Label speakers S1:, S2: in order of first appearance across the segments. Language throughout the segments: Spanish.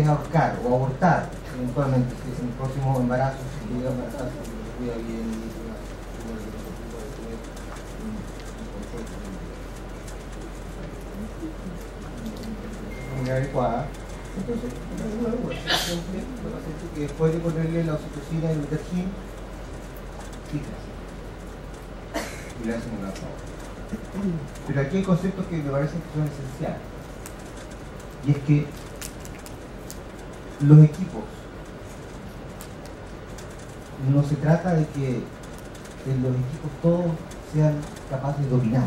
S1: es ahorcar o abortar eventualmente si es en el próximo embarazo, si llega a embarazarse, si cuida bien muy adecuada. Entonces, que después de ponerle la oxitocina y el detergín. Y le hacen una. Pero aquí hay conceptos que me parecen que son esenciales. Y es que los equipos no se trata de que en los equipos todos sean capaces de dominar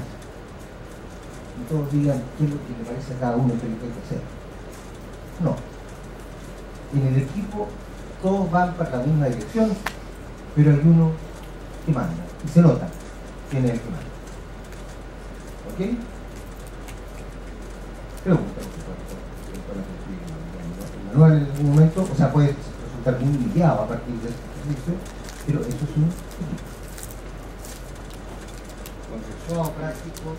S1: y todos digan qué es lo que le parece a cada uno que hay que hacer. No. En el equipo todos van para la misma dirección, pero hay uno que manda. Y se nota quién es el que manda. ¿Ok? Pregunta, El manual en algún momento, o sea, puede resultar muy lidiado a partir de este ejercicio, pero eso es un. Consensuado, práctico.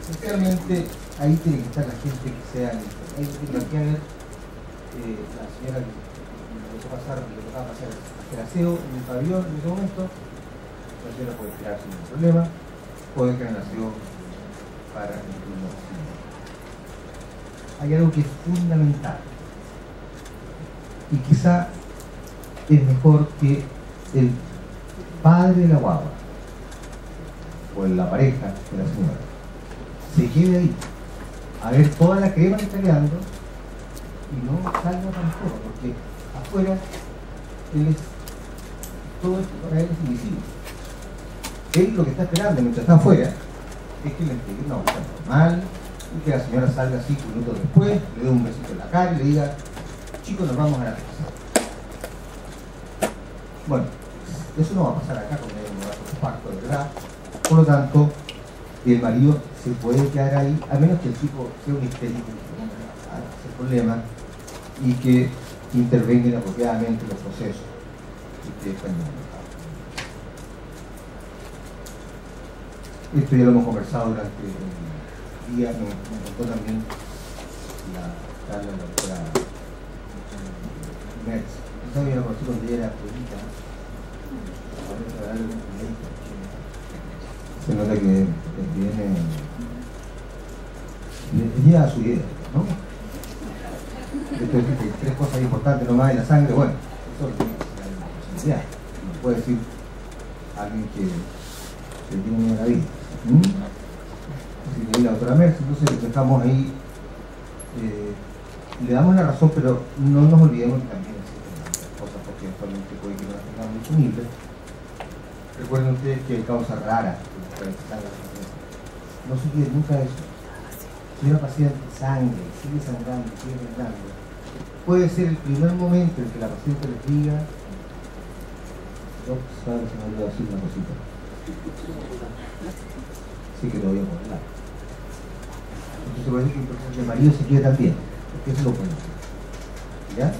S1: Esencialmente, ahí tiene que estar la gente que sea ahí tiene que haber eh, la señora que empezó a pasar, que le tocaba pasar hacer aseo en el pabellón en ese momento, la señora puede tirar sin ningún problema, puede crear aseo para el. Hay algo que es fundamental y quizá es mejor que el padre de la guagua o la pareja de la señora se quede ahí a ver toda la crema que está quedando y no salga tampoco, porque afuera él es, todo esto para él es invisible. Él lo que está esperando mientras está afuera es que le entregue una bolsa normal y que la señora salga cinco minutos después, le dé un besito en la cara y le diga, chicos, nos vamos a la casa. Bueno, eso no va a pasar acá con el un pacto de verdad. Por lo tanto, el marido se puede quedar ahí, a menos que el tipo sea un histérico, ese problema, y que intervengan apropiadamente en los procesos que están. Esto ya lo hemos conversado durante el día, me contó también la charla de la doctora Merz. Esa yo la pequeñita. Ahora se nota que viene lleva su idea, ¿no? Esto es que tres cosas importantes nomás de la sangre, bueno, eso es la posibilidad. No puede decir alguien que, que tiene una vida. ¿Mm? Así que la doctora Merz, entonces dejamos ahí, eh, le damos la razón, pero no nos olvidemos que también existen cosas, porque eventualmente puede que no las tengamos disponibles. Recuerden ustedes que causa rara no se olviden nunca eso. Si una paciente sangre, sigue sangrando, sigue sangrando, puede ser el primer momento en que la paciente les diga, Doc, sabe, se me olvidó decir una cosita. Sí que lo voy a poner. Entonces decir que el marido se quede también, eso lo hacer. ¿Ya?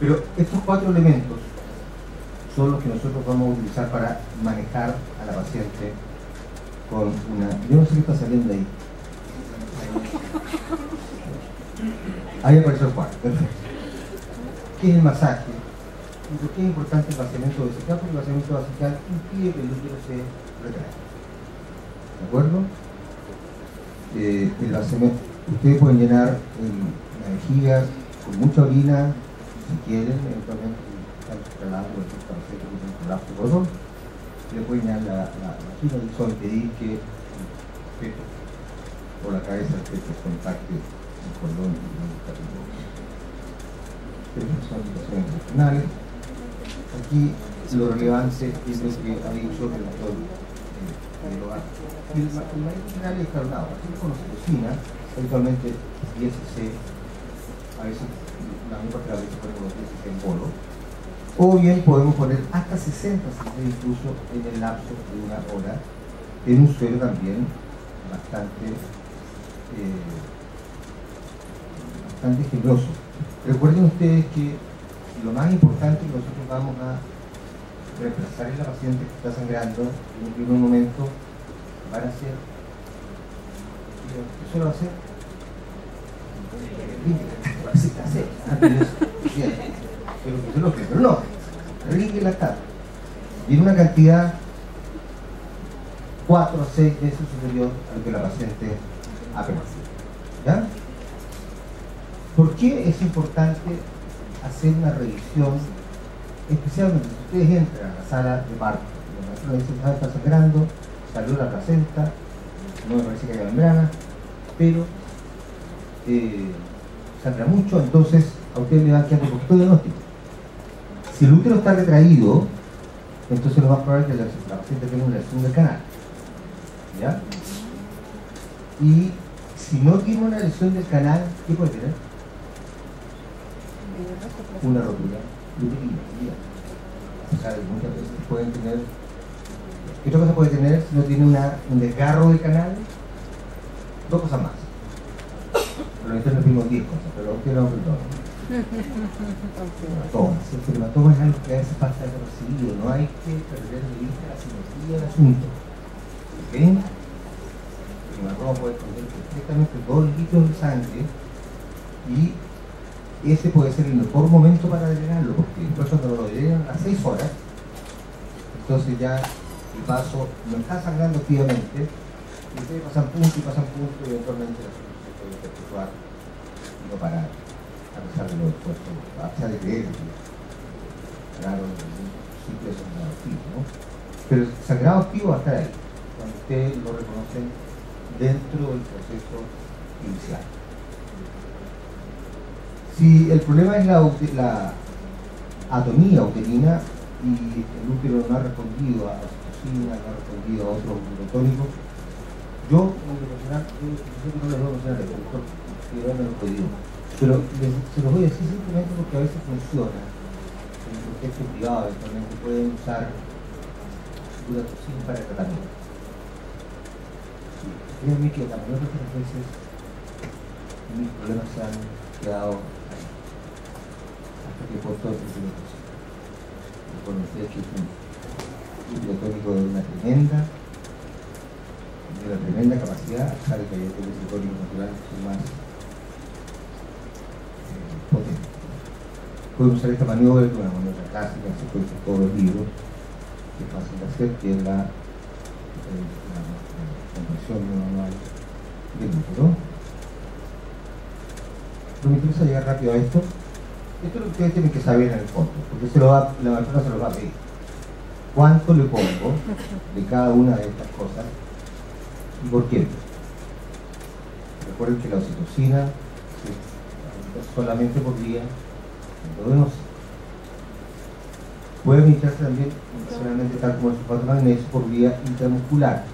S1: Pero estos cuatro elementos son los que nosotros vamos a utilizar para manejar a la paciente con una... Yo no sé qué está saliendo ahí. Ahí apareció el cuarto, perfecto. ¿Qué es el masaje? ¿Y por qué es importante el vaciamiento vesical? Porque el vaciamiento vesical impide que el útero se retraiga. ¿De acuerdo? Eh, el vaciamiento, ustedes pueden llenar el- la vejiga con mucha orina, si quieren, eventualmente están trasladando el colapso cordón, le pueden llenar la, la vagina y eso impedir que el feto o la cabeza del feto contacte el cordón y no el son situaciones emocionales. Aquí lo relevante es lo que ha dicho el doctor el, ma- el manejo general es escalonado. Aquí con cocina, habitualmente 10 cc, a veces la parte de las veces ponemos los 10 cc en polo. O bien podemos poner hasta 60 cc incluso en el lapso de una hora, en un suelo también bastante, eh, bastante generoso. Recuerden ustedes que lo más importante que nosotros vamos a reemplazar en la paciente que está sangrando en un primer momento van a ser, ¿qué suelo hacer? pero, pero no, ringue lactato. Y en una cantidad 4 o 6 veces superior a lo que la paciente ha percibido. ¿Ya? ¿Por qué es importante hacer una revisión, especialmente ustedes entran a la sala de parto? La persona dice, está sangrando, salió la placenta, no me parece que haya membrana, pero eh, sangra mucho, entonces a usted le va a quedar un poquito diagnóstico. Si el útero está retraído, entonces lo más probable es que la, paciente tenga una lesión del canal. ¿Ya? Y si no tiene una lesión del canal, ¿qué puede tener? Una rotura uterina. Muchas veces pueden tener. ¿Qué otra cosa puede tener si no tiene una, un desgarro del canal? Dos cosas más. Pero nosotros nos vimos 10 cosas, pero usted no todo. Hematomas. El hematoma es algo que a veces pasa desapercibido, no hay que perder de vista la simetría del asunto. ¿Ok? El hematoma puede esconder perfectamente el líquido de sangre y ese puede ser el mejor momento para drenarlo, porque después cuando lo drenan a 6 horas, entonces ya el vaso no está sangrando activamente, y ustedes pasan punto y pasan punto y eventualmente la solución puede perpetuar y no parar, a pesar de los esfuerzos, a de creer que simple sangrado activo. Pero el sangrado activo va ahí, cuando ustedes lo reconocen dentro del proceso inicial. Si el problema es la, la atonía uterina y el útero no ha respondido a la oxitocina, no ha respondido a otros glucotónicos, yo, como profesional, yo, no les voy a mencionar el doctor, que no lo he podido, pero se los voy a decir simplemente porque a veces funciona. En el contexto privado, eventualmente pueden usar glucotoxina para el tratamiento. Créanme que la mayor de las veces mis problemas se han quedado que por todo el crecimiento con ustedes que es un bibliotónico de una tremenda de una tremenda capacidad sabe que hay otros bibliotóricos naturales que son más eh, potentes. Podemos usar esta maniobra que es una maniobra clásica se puede usar todos los libros que es fácil de hacer que es la, eh, la, la conversión de manual del útero pero me interesa llegar rápido a esto esto es lo que ustedes tienen que saber en el fondo, porque se lo va, la persona se lo va a pedir. ¿Cuánto le pongo de cada una de estas cosas y por qué? Recuerden que la oxitocina solamente por vía endovenosa. Puede administrarse también internacionalmente tal como el sulfato magnesio por vía intramuscular,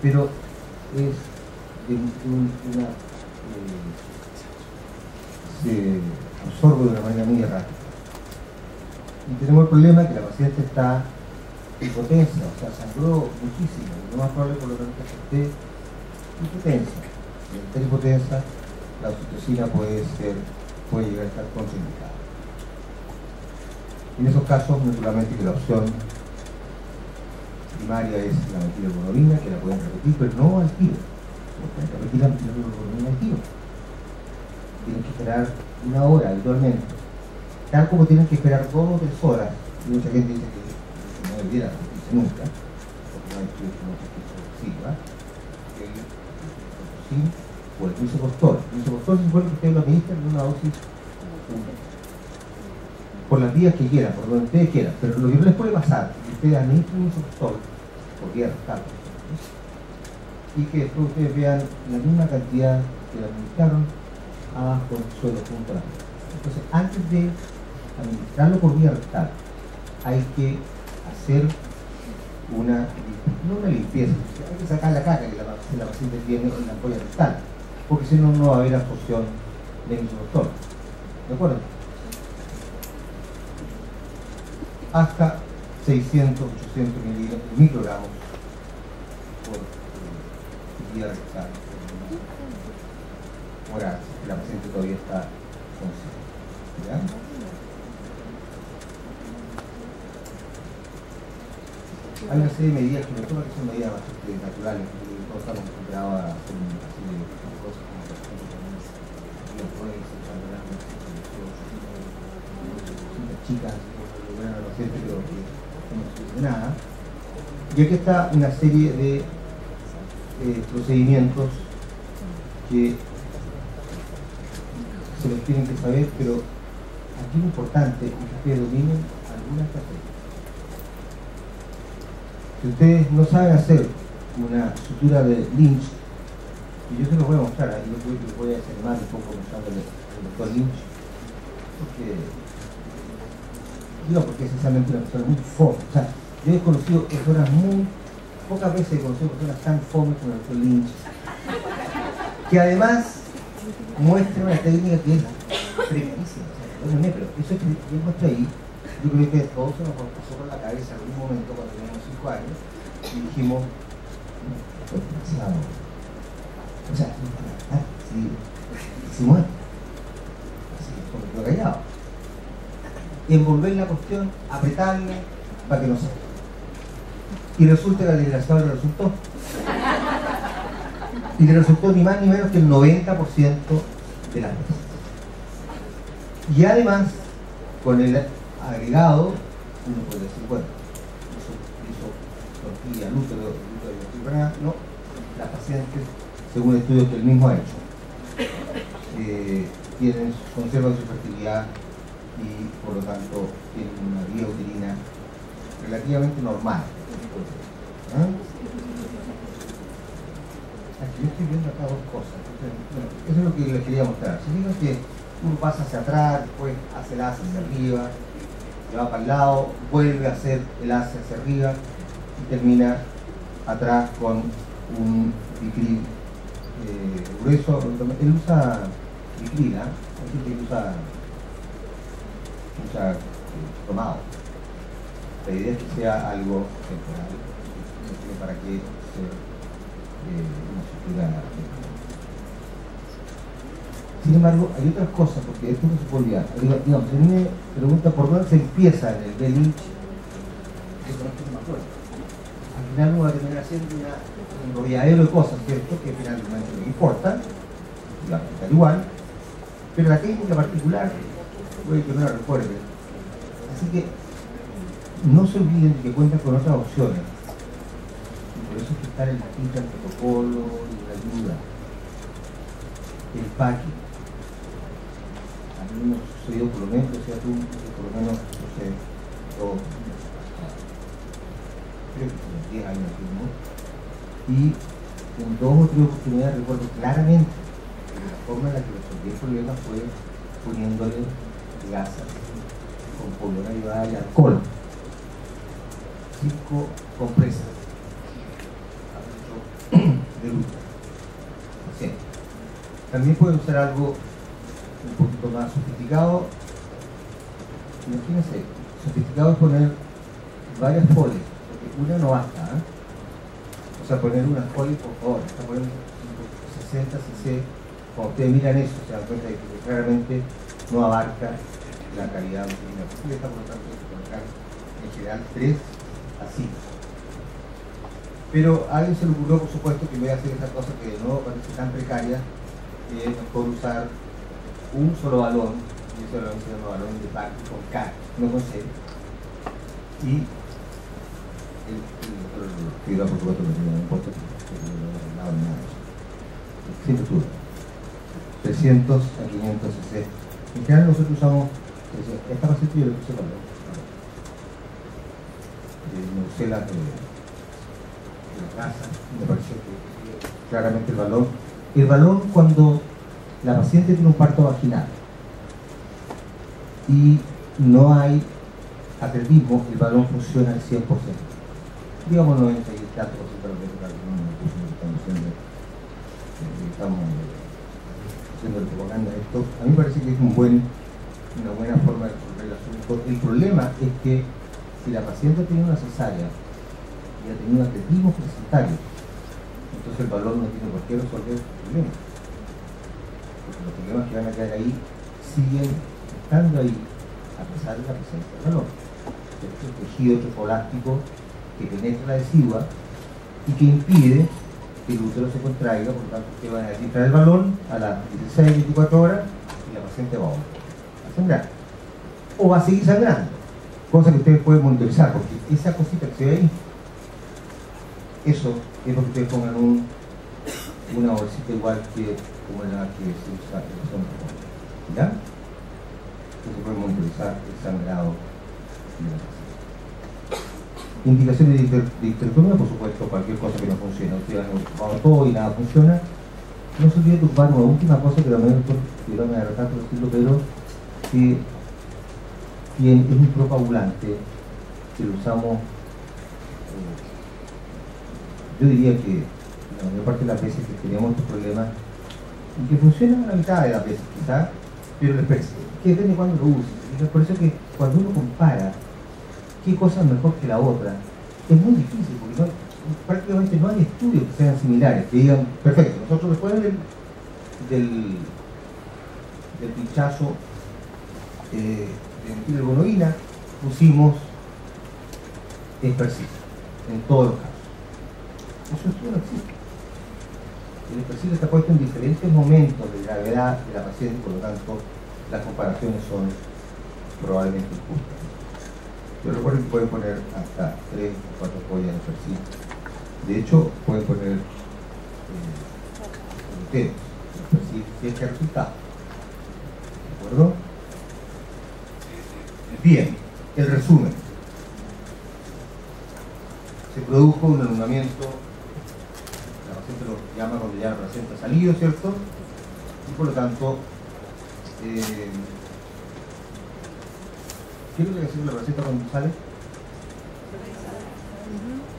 S1: pero es de, una eh, absorbo de una manera muy errática. Y tenemos el problema que la paciente está hipotensa, o sea, sangró muchísimo. Lo más probable por lo tanto que esté hipotensa. Si está hipotensa, la oxitocina puede ser, puede llegar a estar contraindicada. En esos casos, naturalmente que la opción primaria es la metilhemoglobina, que la pueden repetir, pero no al tiro. Pueden repetir la metilhemoglobina al tiro. Tienen que esperar una hora habitualmente, tal como tienen que esperar dos o tres horas, y mucha gente dice que no debiera repetirse nunca, porque no hay que no se sirva, que el o el misoprostol. El misoprostol se supone que ustedes lo administran en una dosis por las vías que quieran, por donde ustedes quieran, pero lo que no les puede pasar es que ustedes administren un misoprostol por vía rectal, y que después ustedes vean la misma cantidad que le administraron abajo el suelo la Entonces, antes de administrarlo por vía rectal, hay que hacer una, no una limpieza, hay que sacar la caca que la, paciente tiene en la polla rectal, porque si no, no va a haber absorción de doctor. ¿De acuerdo? Hasta 600, 800 microgramos por vía rectal oral la paciente todavía está consciente. ¿ya? Hay una serie de medidas que nosotros que son medidas bastante naturales, porque todos estamos acostumbrados a hacer una serie de cosas como por ejemplo ponerse las chicas logran a los pero que no sucede nada. Y aquí está una serie de eh, procedimientos que se los tienen que saber, pero aquí lo importante es que ustedes dominen algunas estrategias. Si ustedes no saben hacer una sutura de Lynch, y yo se los voy a mostrar, ahí yo creo les voy a desanimar un poco mostrándole al doctor Lynch, porque, digo, porque es esencialmente una persona muy fome. O sea, yo he conocido personas muy, pocas veces he conocido personas tan fome como el doctor Lynch, que además muestra una técnica que es precarísima. Bueno, pero eso que yo muestro ahí, yo creo que todos se nos pasó por la cabeza en algún momento cuando teníamos 5 años y dijimos, fue demasiado. O sea, si, si muere, así, como callado. Envolver la cuestión, apretarle para que no se. Y resulta que al desgraciado le resultó. Y le resultó ni más ni menos que el 90% de las veces. Y además, con el agregado, uno puede decir, bueno, tortilla al útero, útero no, las pacientes, según estudios que él mismo ha hecho, eh, tienen, conservan su fertilidad y por lo tanto tienen una vida uterina relativamente normal. ¿Ah? Yo estoy viendo acá dos cosas. eso es lo que les quería mostrar. Si digo que uno pasa hacia atrás, después hace el asa hacia arriba, se va para el lado, vuelve a hacer el asa hacia arriba, termina atrás con un bicril eh, grueso. Él usa bicril, ¿eh? Hay usa, usa eh, tomado. La idea es que sea algo temporal, para que una. Sin embargo, hay otras cosas, porque esto no se puede olvidar. Digamos, si me pregunta por dónde se empieza en el Belich, yo conozco no me acuerdo final uno va a terminar haciendo un enrolladero de cosas, ¿cierto? Que finalmente no importa, y va a estar igual, pero la técnica particular puede que no la recuerde. Así que no se olviden de que cuentan con otras opciones. Y por eso es que está el distinto el protocolo y la ayuda. El packing. A mí me sucedió por lo menos, o sea, tú, por lo menos sucede todo creo que 10 años y en dos o tres oportunidades recuerdo claramente que la forma en la que resolví el problema fue poniéndole gasas con polvo ayudada y alcohol. Cinco compresas de luz. También puede usar algo un poquito más sofisticado. Imagínense, sofisticado es poner varias folias una no basta. ¿eh? O sea, poner una poli, por favor, está poniendo 60 cc. Cuando ustedes miran eso, se dan cuenta de que claramente no abarca la calidad de la está por lo tanto, colocar en general 3 así. Pero a alguien se le ocurrió, por supuesto, que voy a hacer esta cosa que de nuevo parece tan precaria, que es mejor usar un solo balón, y ese balón se llama balón de pack con K, no con C, y cuidado por supuesto no importa nada nada siempre tuve 300 a 500 cc en general nosotros usamos esta paciente yo le puse valor me usé la casa me pareció que claramente el balón el balón cuando la paciente tiene un parto vaginal y no hay atletismo, el balón funciona al 100% digamos 90 y tanto por ciento de los estamos haciendo, haciendo propaganda esto. A mí me parece que es un buen, una buena forma de resolver el asunto. El problema es que si la paciente tiene una cesárea y ha tenido atletismo placentario, entonces el valor no tiene por qué resolver el problema. Porque los problemas que van a quedar ahí siguen estando ahí a pesar de la presencia del valor. El tejido trofolástico que penetra la decidua y que impide que el útero se contraiga, por lo tanto usted va a necesitar el balón a las 16, 24 horas y la paciente va a sangrar. o va a seguir sangrando. Cosa que ustedes pueden monitorizar, porque esa cosita que se ve ahí, eso es lo que ustedes pongan un, una bolsita igual que como la que se usa en la zona ¿Ya? Entonces puede monitorizar el sangrado Indicaciones de, inter de por supuesto, cualquier cosa que no funcione. Ustedes han ocupado todo y nada funciona. No se olvide de ocupar una última cosa que también me a adelantar por decirlo, pero que quien es un propagulante, que lo usamos, eh, yo diría que la mayor parte de las veces que tenemos estos problemas, y que funcionan la mitad de las veces quizás, pero que depende de cuándo lo uses. Por eso que cuando uno compara qué cosa es mejor que la otra, es muy difícil, porque prácticamente no hay estudios que sean similares, que digan, perfecto, nosotros después del, pinchazo eh, de monoína pusimos espercil en todos los casos. Eso existe. El espercil está puesto en diferentes momentos de gravedad de la paciente, por lo tanto las comparaciones son probablemente injustas. Yo recuerdo que pueden poner hasta 3 o 4 pollas en perfil. De hecho, pueden poner eh, perfil si es que resultado. ¿De acuerdo? Bien, el resumen. Se produjo un lo llama cuando ya ha salido, ¿cierto? Y por lo tanto, eh, ¿Qué es lo que hace la receta cuando sale?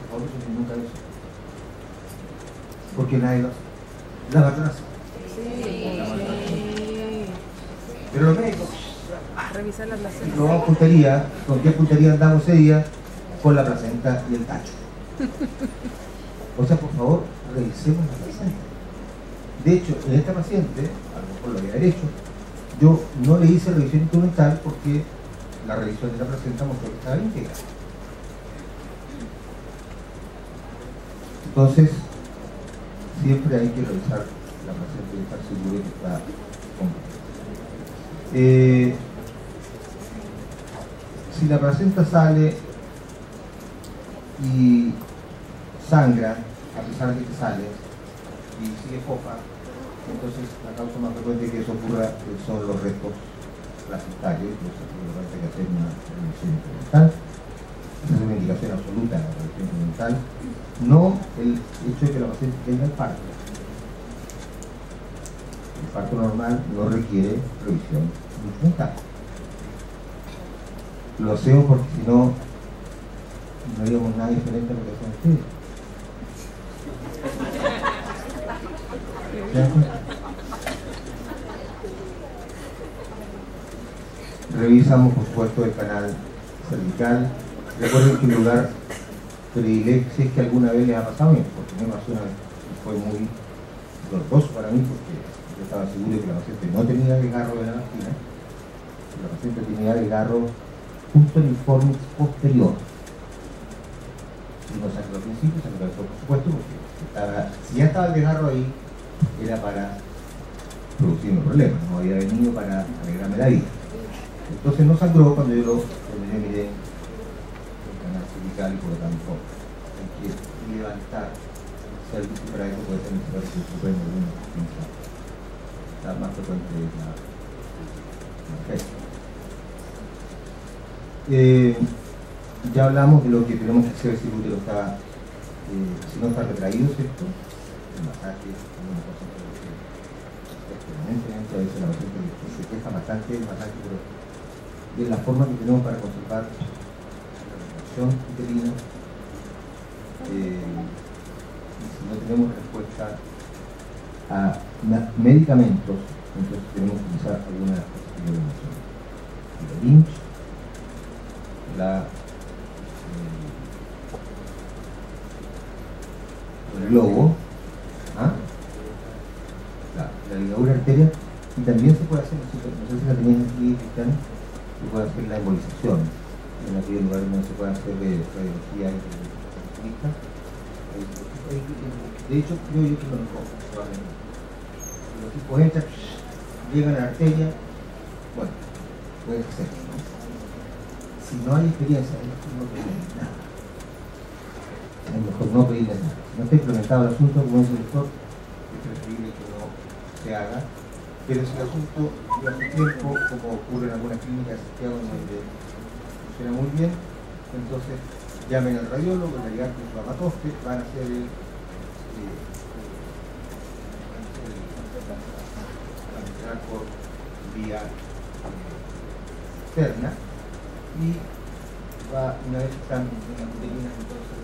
S1: Por favor, eso nunca eso. Porque nadie lo hace. La. Sí. Pero los médicos. Revisar la placenta. No puntería. ¿Con qué puntería andamos ese día? Con la placenta y el tacho. O sea, por favor, revisemos la placenta. De hecho, en esta paciente, a lo mejor lo había hecho, yo no le hice revisión instrumental porque la revisión de la placenta mostró que estaba íntegra. Entonces, siempre hay que revisar la placenta y estar seguro de que está completa. Eh, si la placenta sale y sangra, a pesar de que sale, y sigue fofa, entonces la causa más frecuente que eso ocurra son los restos placentario, incluso hay que hacer una revisión instrumental. Esa es una indicación absoluta de la revisión instrumental, no el hecho de que la paciente tenga el parto. El parto normal no requiere revisión instrumental. Lo hacemos porque si no, no haríamos nada diferente a lo que hacen ustedes. Revisamos, por supuesto, el canal cervical. Recuerden que un lugar predilecto, si es que alguna vez les ha pasado, porque me pasó fue muy doloroso para mí, porque yo estaba seguro de que la paciente no tenía desgarro de la vagina, la paciente tenía desgarro justo en el fornix posterior. Y no sacó al principio, se lo por supuesto, porque si ya estaba el desgarro ahí, era para producir un problema, no había venido para alegrarme la vida. Entonces no sangró cuando yo, lo, cuando miré el canal cervical y por lo tanto hay que levantar el cervix para eso puede ser necesario que se suprema alguna pinza. La más frecuente es la, la eh, ya hablamos de lo que tenemos que hacer si el útero está, eh, si no está retraído, ¿cierto? Es una cosa que la paciente se queja bastante masaje, pero de la forma que tenemos para conservar la respiración uterina. Eh, y si no tenemos respuesta a medicamentos, entonces tenemos que utilizar alguna de. La Lynch, la eh, el globo, ¿ah? la, la ligadura arteria, y también se puede hacer, no sé si la Cristian, se puede hacer la embolización en aquellos lugares donde se puede hacer radiología intensivista. De hecho, creo yo que lo mejor. Los tipos entran, llegan a la arteria, bueno, puede ser, ¿no? si no hay experiencia, es mejor no pedirle nada. Es mejor no pedirle nada. No está implementado el asunto, como dice el doctor, es preferible que no se haga. Pero si el asunto su tiempo, como ocurre en algunas clínicas de donde funciona muy bien, entonces llamen al radiólogo, le digan que su van a hacer el por vía externa y va, una vez están en las proteínas, entonces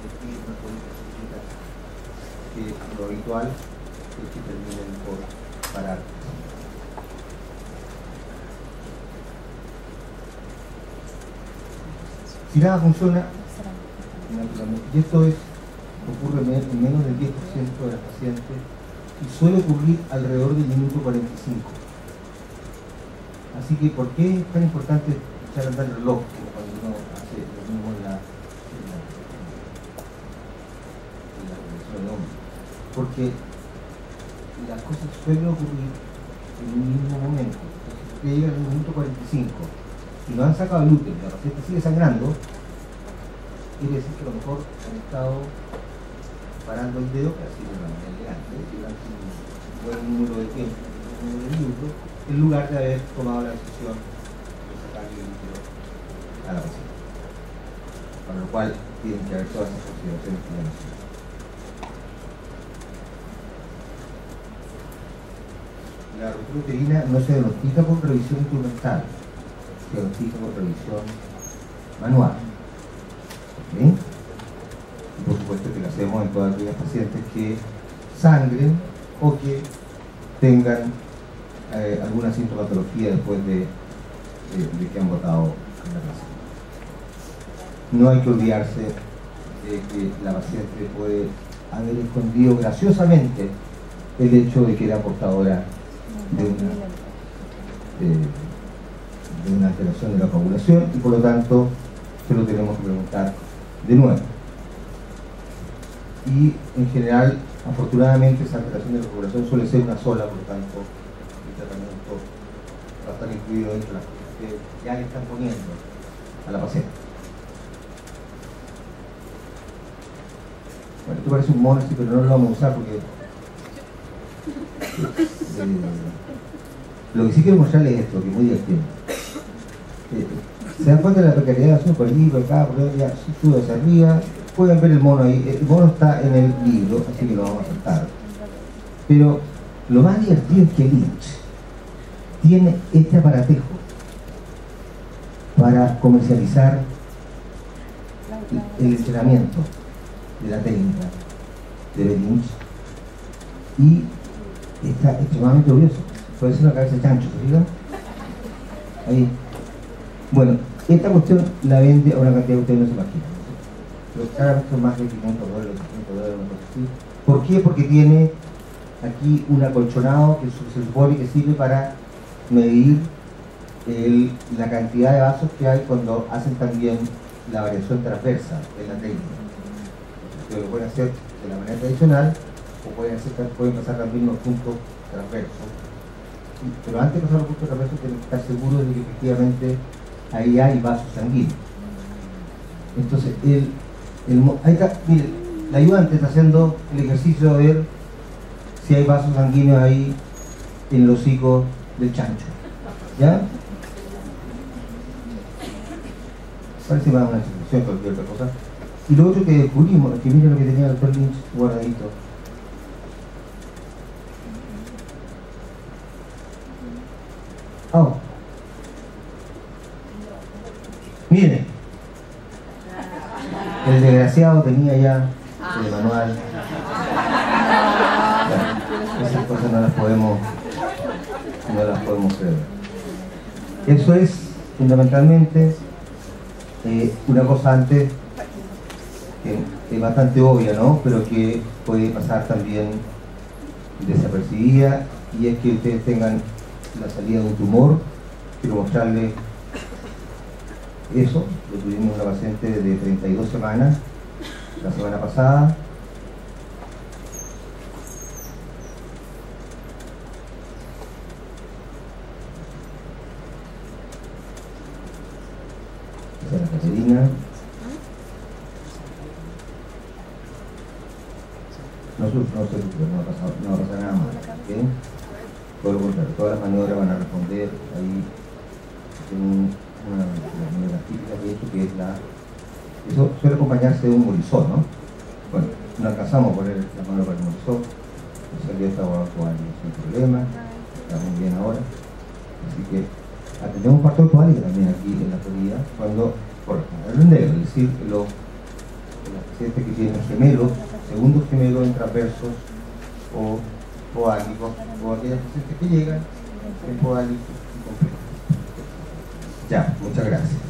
S1: elegir una política que lo habitual es que terminen por parar. Si nada funciona, y esto es, ocurre en menos del 10% de las pacientes y suele ocurrir alrededor del minuto 45. Así que, ¿por qué es tan importante echar a andar el reloj cuando uno hace lo mismo en la, en la, en? Porque las cosas suelen ocurrir en un mismo momento. Entonces, si llega al minuto 45 y no han sacado el útero y la paciente sigue sangrando, quiere decir que a lo mejor han estado parando el dedo, que así de manera elegante, durante un buen número de tiempo, un número de minutos, en lugar de haber tomado la decisión de sacarle el líquido a la paciente. Para lo cual tienen que haber todas esas consideraciones que ya La ruptura uterina no se diagnostica por revisión instrumental, diagnostica por revisión manual. ¿Okay? por supuesto que lo hacemos en todas aquellas pacientes que sangren o que tengan eh, alguna sintomatología después de, que han botado en la casa. No hay que olvidarse de que la paciente puede haber escondido graciosamente el hecho de que era portadora de una, de una alteración de la coagulación y por lo tanto se lo tenemos que preguntar de nuevo y en general, afortunadamente, esa alteración de la población suele ser una sola, por lo tanto, el tratamiento va a estar incluido dentro de que ya le están poniendo a la paciente. Bueno, esto parece un mono, sí, pero no lo vamos a usar porque... Eh, lo que sí quiero mostrarles es esto, que es muy divertido. ¿Se dan cuenta de la precariedad de por allí, por acá, por allá, sube hacia arriba, pueden ver el mono ahí, el mono está en el libro, así que lo vamos a saltar. Pero lo más divertido es que Lynch tiene este aparatejo para comercializar el entrenamiento de la técnica de Lynch y está extremadamente orgulloso. Puede ser una cabeza de chancho, ¿se Ahí. Bueno, esta cuestión la vende a una cantidad que ustedes no se imaginan pero cada son más de 500 dólares, 500 dólares, así. ¿Por qué? Porque tiene aquí un acolchonado que se supone que sirve para medir la cantidad de vasos que hay cuando hacen también la variación transversa en la técnica. Entonces, lo pueden hacer de la manera tradicional o pueden, hacer, pueden pasar también los puntos transversos. Pero antes de pasar los puntos transversos tienen que estar seguros de que efectivamente ahí hay vasos sanguíneos. Entonces, el, ahí está, mire, la ayudante está haciendo el ejercicio de ver si hay vasos sanguíneos ahí en el hocico del chancho. ¿Ya? Parece más una que cualquier otra cosa. Y lo otro que descubrimos, que miren lo que tenía el doctor guardadito. Oh. Miren, el desgraciado tenía ya el manual. esas cosas no las podemos, no las podemos creer. Eso es fundamentalmente eh, una cosa antes que es bastante obvia, ¿no? Pero que puede pasar también desapercibida y es que ustedes tengan la salida de un tumor. Quiero mostrarles eso, tuvimos una paciente de 32 semanas la semana pasada. Gracias a la Caterina. No, no no va a pasar, no va a pasar nada más. ¿okay? Todo todas las maniobras van a responder ahí una de que es la. Eso suele acompañarse de un morizón, ¿no? Bueno, no alcanzamos a poner la maniobra del morizón, salió esta actual sin problema, está muy bien ahora. Así que atendemos un factor cuádrico también aquí en la teoría, cuando por el negro, es decir, los, pacientes que tienen gemelos, segundos gemelos intraversos o poálicos, o aquellas pacientes que llegan en completos. Ya, muchas gracias.